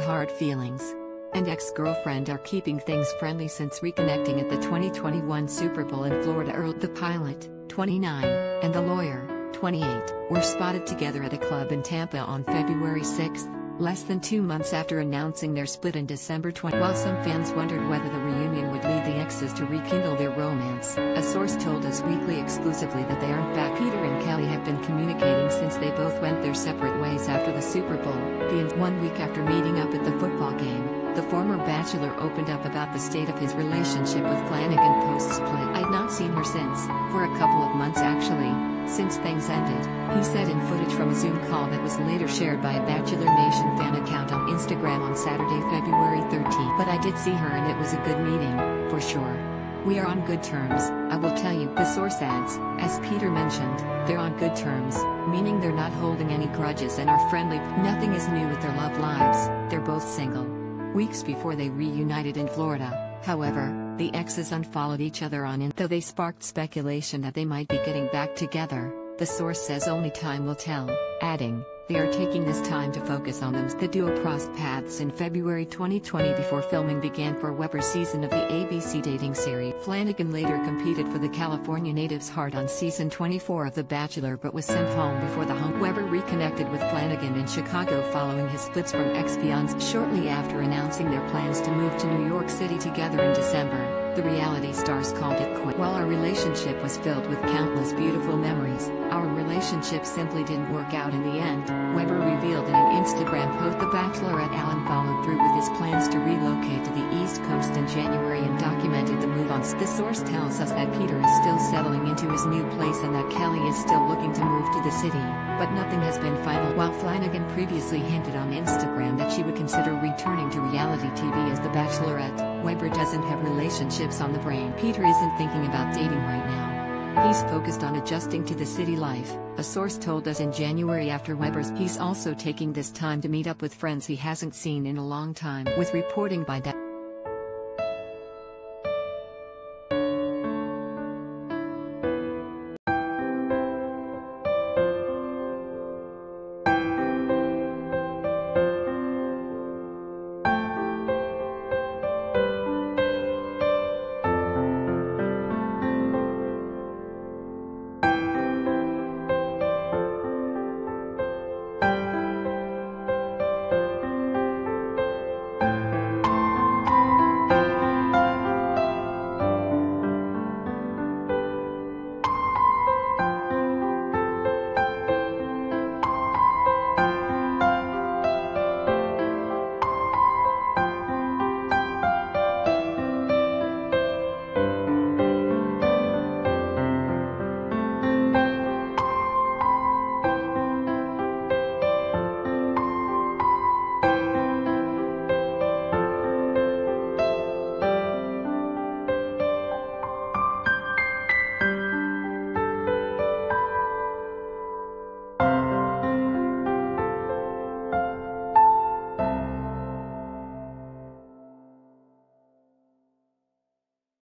hard feelings. And ex-girlfriend are keeping things friendly since reconnecting at the 2021 Super Bowl in Florida. Earl, the pilot, 29, and the lawyer, 28, were spotted together at a club in Tampa on February 6, less than two months after announcing their split in December 20. While some fans wondered whether the reunion would lead the exes to rekindle their romance, a source told Us Weekly exclusively that they aren't back. Peter and Kelley have been communicating since they both went their separate ways after the Super Bowl. The one week after meeting up at the football game, the former bachelor opened up about the state of his relationship with Flanagan post-split. I'd not seen her since, for a couple of months actually, since things ended, he said in footage from a Zoom call that was later shared by a Bachelor Nation fan account on Instagram on Saturday, February 13. But I did see her and it was a good meeting, for sure. We are on good terms, I will tell you, the source adds, as Peter mentioned, they're on good terms, meaning they're not holding any grudges and are friendly. Nothing is new with their love lives, they're both single. Weeks before they reunited in Florida, however, the exes unfollowed each other on in though they sparked speculation that they might be getting back together, the source says only time will tell, adding, they are taking this time to focus on them. The duo crossed paths in February 2020 before filming began for Weber's season of the ABC dating series. Flanagan later competed for the California native's heart on season 24 of The Bachelor but was sent home before the home. Weber reconnected with Flanagan in Chicago following his splits from ex-fiancé shortly after announcing their plans to move to New York City together in December. The reality stars called it quit. While our relationship was filled with countless beautiful memories, our relationship simply didn't work out in the end, Weber revealed in an Instagram post. The Bachelorette Allen followed through with his plans to relocate to the East Coast in January and documented the. Source tells us that Peter is still settling into his new place and that Kelley is still looking to move to the city, but nothing has been final. While Flanagan previously hinted on Instagram that she would consider returning to reality TV as The Bachelorette, Weber doesn't have relationships on the brain. Peter isn't thinking about dating right now. He's focused on adjusting to the city life, a source told us in January after Weber's. He's also taking this time to meet up with friends he hasn't seen in a long time. With reporting by.